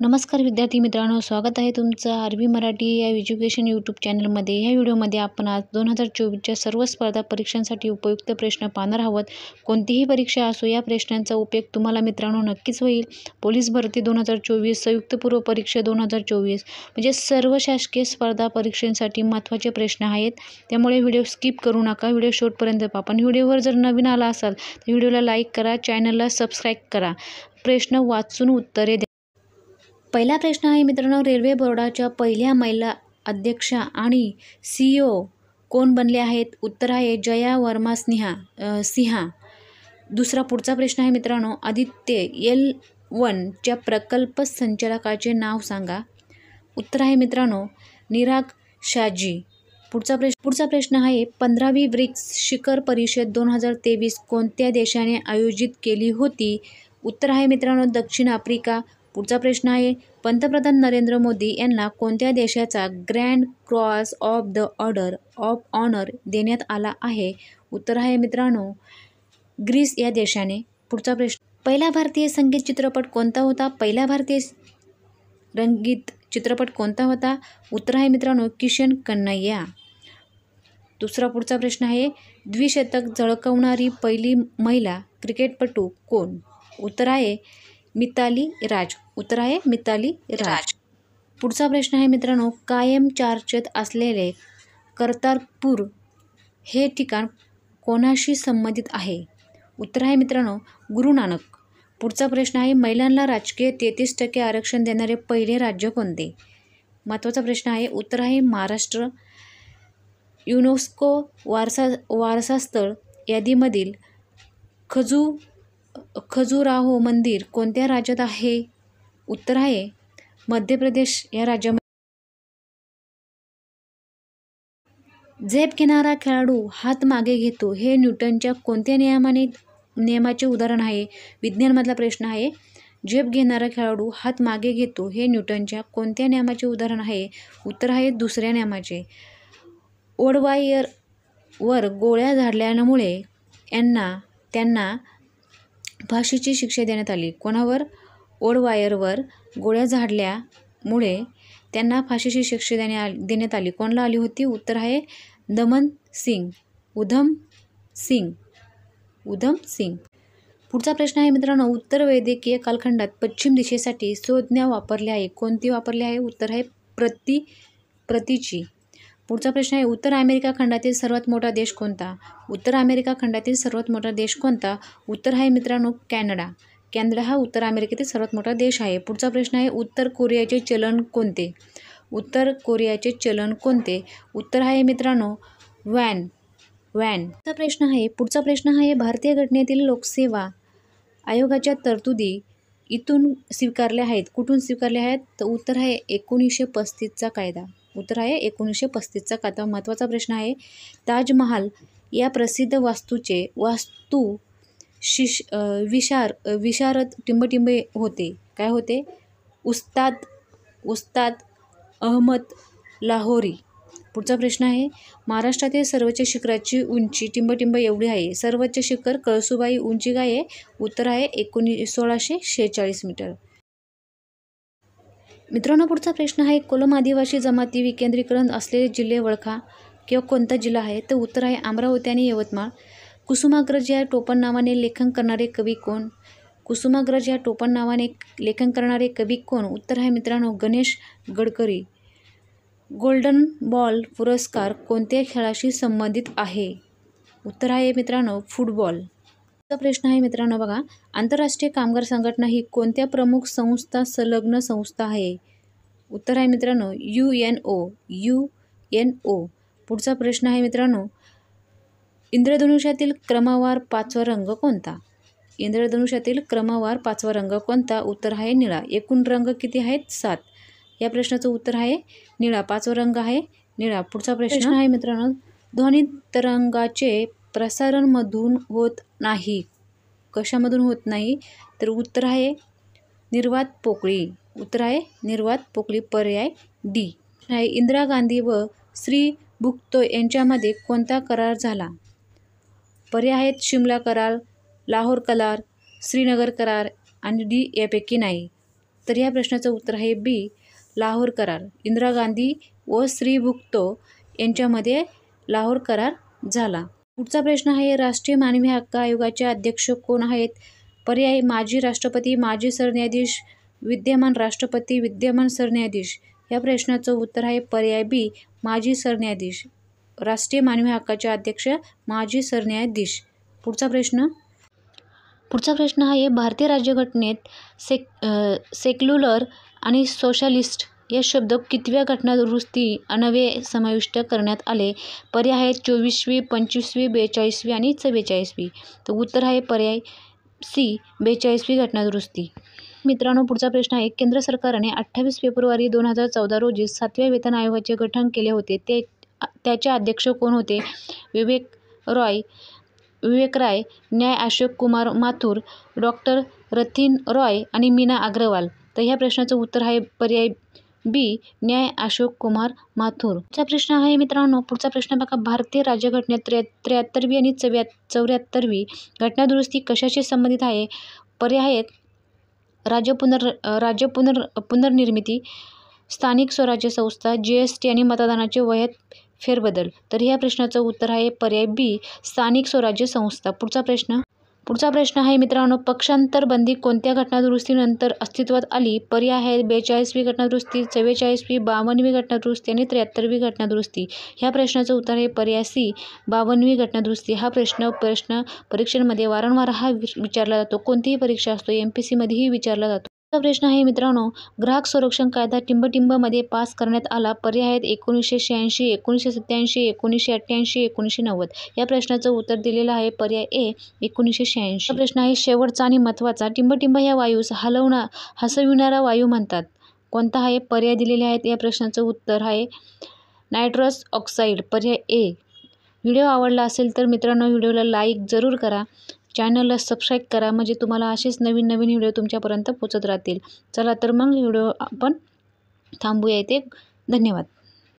नमस्कार विद्यार्थी मित्रांनो स्वागत आहे तुमचं आर मराठी या एज्युकेशन यूट्यूब चॅनलमध्ये. ह्या व्हिडिओमध्ये आपण आज दोन हजार चोवीसच्या सर्व स्पर्धा परीक्षांसाठी उपयुक्त प्रश्न पाहणार आहोत. कोणतीही परीक्षा असो या प्रश्नांचा उपयोग तुम्हाला मित्रांनो नक्कीच होईल. पोलीस भरती दोन हजार चोवीस संयुक्त पूर्व परीक्षा दोन हजार चोवीस म्हणजे सर्व शासकीय स्पर्धा परीक्षांसाठी महत्त्वाचे प्रश्न आहेत. त्यामुळे व्हिडिओ स्किप करू नका व्हिडिओ शॉर्टपर्यंत पहा. पण व्हिडिओवर जर नवीन आला असाल तर व्हिडिओला लाईक करा चॅनलला सबस्क्राईब करा. प्रश्न वाचून उत्तरे द्या. पहिला प्रश्न आहे मित्रांनो रेल्वे बोर्डाच्या पहिल्या महिला अध्यक्षा आणि सी ओ कोण बनले आहेत? उत्तर आहे जया वर्मा स्नेहा सिंहा. दुसरा पुढचा प्रश्न आहे मित्रांनो आदित्य एल वनच्या प्रकल्प संचालकाचे नाव सांगा. उत्तर आहे मित्रांनो निराग शाजी. पुढचा प्रश्न पुढचा प्रश्न आहे पंधरावी ब्रिक्स शिखर परिषद दोन हजार तेवीस कोणत्या देशाने आयोजित केली होती? उत्तर आहे मित्रांनो दक्षिण आफ्रिका पुढचा प्रश्न आहे. पंतप्रधान नरेंद्र मोदी यांना कोणत्या देशाचा grand cross of the order of honour देण्यात आला आहे? उत्तर आहे मित्रांनो ग्रीस या देशाने. पुढचा प्रश्न पहिला भारतीय संगीत चित्रपट कोणता होता? पहिला भारतीय रंगीत चित्रपट कोणता होता? उत्तर आहे मित्रांनो किशन कन्हैया. दुसरा पुढचा प्रश्न आहे द्विशतक झळकवणारी पहिली महिला क्रिकेटपटू कोण? उत्तर आहे मिताली राज. उत्तर आहे मिताली राज. पुढचा प्रश्न आहे मित्रांनो कायम चर्चेत असलेले कर्तारपूर हे ठिकाण कोणाशी संबंधित आहे? उत्तर आहे मित्रांनो गुरु नानक. पुढचा प्रश्न आहे महिलांना राजकीय तेहतीस टक्के आरक्षण देणारे पहिले राज्य कोणते? महत्त्वाचा प्रश्न आहे उत्तर आहे महाराष्ट्र. युनेस्को वारसा वारसास्थळ यादीमधील खजू खजुराहो मंदिर कोणत्या राज्यात आहे? उत्तर आहे मध्य प्रदेश या राज्यामध्ये. झेप घेणारा खेळाडू हात मागे घेतो. हे न्यूटनच्या कोणत्या नियमाने नियमाचे उदाहरण आहे? विज्ञानमधला प्रश्न आहे. झेप घेणारा खेळाडू हात मागे घेतो. हे न्यूटनच्या कोणत्या नियमाचे उदाहरण आहे? उत्तर आहे दुसऱ्या नियमाचे. ओडवायर वर गोळ्या झाडल्यामुळे यांना त्यांना फाशीची शिक्षा देण्यात आली. कोणावर? ओडवायरवर गोळ्या झाडल्यामुळे त्यांना फाशीची शिक्षा देण्या देण्यात आली. कोणाला आली होती? उत्तर आहे दमन सिंग. उधम सिंग. उधम सिंग. पुढचा प्रश्न आहे मित्रांनो उत्तर वैद्यकीय कालखंडात पश्चिम दिशेसाठी संज्ञा वापरली आहे. कोणती वापरली आहे? उत्तर आहे प्रति प्रतीची. पुढचा प्रश्न आहे उत्तर अमेरिका खंडातील सर्वात मोठा देश कोणता? उत्तर अमेरिका खंडातील सर्वात मोठा देश कोणता? उत्तर आहे मित्रांनो कॅनडा. कॅनडा हा उत्तर अमेरिकेतील सर्वात मोठा देश आहे. पुढचा प्रश्न आहे उत्तर कोरियाचे चलन कोणते? उत्तर कोरियाचे चलन कोणते? उत्तर आहे मित्रांनो वॅन. वॅन. पुढचा प्रश्न आहे पुढचा प्रश्न आहे भारतीय घटनेतील लोकसेवा आयोगाच्या तरतुदी इथून स्वीकारल्या आहेत. कुठून स्वीकारल्या आहेत? तर उत्तर आहे एकोणीसशे पस्तीसचा कायदा. उत्तर आहे एकोणीसशे पस्तीसचा कायदा महत्त्वाचा प्रश्न आहे. ताजमहाल या प्रसिद्ध वास्तूचे वास्तू शिश विशार विशारद टिंबटिंबे होते. काय होते? उस्ताद उस्ताद अहमद लाहोरी. पुढचा प्रश्न आहे महाराष्ट्रातील सर्वोच्च शिखराची उंची टिंबटिंब एवढी आहे. सर्वोच्च शिखर कळसुबाई उंची काय आहे? उत्तर आहे एकोणी सोळाशे शेहेचाळीस मीटर. मित्रांनो पुढचा प्रश्न आहे कोलम आदिवासी जमाती विकेंद्रीकरण असलेले जिल्हे ओळखा किंवा कोणता जिल्हा आहे? तर उत्तर आहे अमरावती आणि यवतमाळ. कुसुमाग्रज या टोपण नावाने लेखन करणारे कवी कोण? कुसुमाग्रज या टोपण नावाने लेखन करणारे कवी कोण? उत्तर आहे मित्रांनो गणेश गडकरी. गोल्डन बॉल पुरस्कार कोणत्या खेळाशी संबंधित आहे? उत्तर आहे मित्रांनो फुटबॉल. चा प्रश्न आहे मित्रांनो बघा. आंतरराष्ट्रीय कामगार संघटना ही कोणत्या प्रमुख संस्था संलग्न संस्था आहे? उत्तर आहे मित्रांनो U N O. U N O. पुढचा प्रश्न आहे मित्रांनो इंद्रधनुष्यातील क्रमवार पाचवा रंग कोणता? इंद्रधनुष्यातील क्रमवार पाचवा रंग कोणता? उत्तर आहे निळा. एकूण रंग किती आहेत? सात. या प्रश्नाचं उत्तर आहे निळा. पाचवा रंग आहे निळा. पुढचा प्रश्न आहे मित्रांनो. ध्वनी तरंगाचे प्रसारणमधून होत नाही. कशामधून होत नाही? तर उत्तर आहे निर्वात पोकळी. उत्तर आहे निर्वात पोकळी. पर्याय डी. आहे इंदिरा गांधी व श्री भुक्तो यांच्यामध्ये कोणता करार झाला? पर्याय आहेत शिमला करार लाहोर करार श्रीनगर करार आणि डी यापैकी नाही. तर ह्या प्रश्नाचं उत्तर आहे बी. लाहोर करार. इंदिरा गांधी व श्री भुक्तो यांच्यामध्ये लाहोर करार झाला. पुढचा प्रश्न आहे राष्ट्रीय मानवी हक्क आयोगाचे अध्यक्ष कोण आहेत? पर्याय माजी राष्ट्रपती माजी सरन्यायाधीश विद्यमान राष्ट्रपती विद्यमान सरन्यायाधीश. या प्रश्नाचं उत्तर आहे पर्याय बी माजी सरन्यायाधीश. राष्ट्रीय मानवी हक्काचे अध्यक्ष माजी सरन्यायाधीश. पुढचा प्रश्न. पुढचा प्रश्न आहे भारतीय राज्यघटनेत सेक सेक्युलर आणि सोशलिस्ट या शब्द कितव्या घटनादुरुस्ती अनवे समाविष्ट करण्यात आले? पर्याय आहेत चोवीसवी पंचवीसवी बेचाळीसवी आणि चव्वेचाळीसवी. तर उत्तर आहे पर्याय सी बेचाळीसवी घटनादुरुस्ती. मित्रांनो पुढचा प्रश्न आहे. केंद्र सरकारने अठ्ठावीस फेब्रुवारी दोन हजार चौदा रोजी सातव्या वेतन आयोगाचे गठन केले होते. ते त्याचे अध्यक्ष कोण होते? विवेक रॉय विवेक राय न्याय अशोक कुमार माथुर डॉक्टर रथिन रॉय आणि मीना अग्रवाल. तर ह्या प्रश्नाचं उत्तर आहे पर्याय बी. न्याय अशोक कुमार माथुर. पुढचा प्रश्न आहे मित्रांनो. पुढचा प्रश्न बघा. भारतीय राज्यघटनेत त्र्या त्र्याहत्तरवी आणि चव्या चौऱ्याहत्तरवी घटनादुरुस्ती कशाशी संबंधित आहे? पर्याय आहेत. राज्य पुनर् राज्य पुनर् पुनर्निर्मिती स्थानिक स्वराज्य संस्था जी एस टी आणि मतदानाचे वयात फेरबदल. तर ह्या प्रश्नाचं उत्तर आहे पर्याय बी. स्थानिक स्वराज्य संस्था. पुढचा प्रश्न. पुढचा प्रश्न आहे मित्रांनो पक्षांतर बंदी कोणत्या घटनादुरुस्तीनंतर अस्तित्वात आली? पर्याय आहेत बेचाळीसवी घटनादुरुस्ती चव्वेचाळीसवी बावन्नवी घटनादुरुस्ती आणि त्र्याहत्तरवी घटनादुरुस्ती. ह्या प्रश्नाचं उत्तर आहे पर्याय सी बावन्नवी घटनादुरुस्ती. हा प्रश्न प्रश्न परीक्षेमध्ये वारंवार हा विचारला जातो. कोणतीही परीक्षा असतो एम पी सीमध्येही विचारला जातो. प्रश्न आहे मित्रांनो. ग्राहक संरक्षण कायदा टिंबटिंबमध्ये पास करण्यात आला. पर्याय आहेत एकोणीसशे शहाऐंशी एकोणीसशे सत्त्याऐंशी एकोणीसशे अठ्ठ्याऐंशी एकोणीसशे नव्वद. या प्रश्नाचं उत्तर दिलेलं आहे. पर्याय ए एकोणीसशे शहाऐंशी. प्रश्न आहे शेवटचा आणि महत्त्वाचा. टिंबटिंब या वायूस हलवणा हसविणारा वायू म्हणतात. कोणता आहे? पर्याय दिलेले आहेत. या प्रश्नाचं उत्तर आहे नायट्रस ऑक्साईड. पर्याय ए. व्हिडिओ आवडला असेल तर मित्रांनो व्हिडिओला लाईक जरूर करा. चॅनलला सबस्क्राईब करा म्हणजे तुम्हाला असेच नवीन नवीन व्हिडिओ तुमच्यापर्यंत पोचत राहतील. चला तर मग व्हिडिओ आपण थांबूया इथे. धन्यवाद.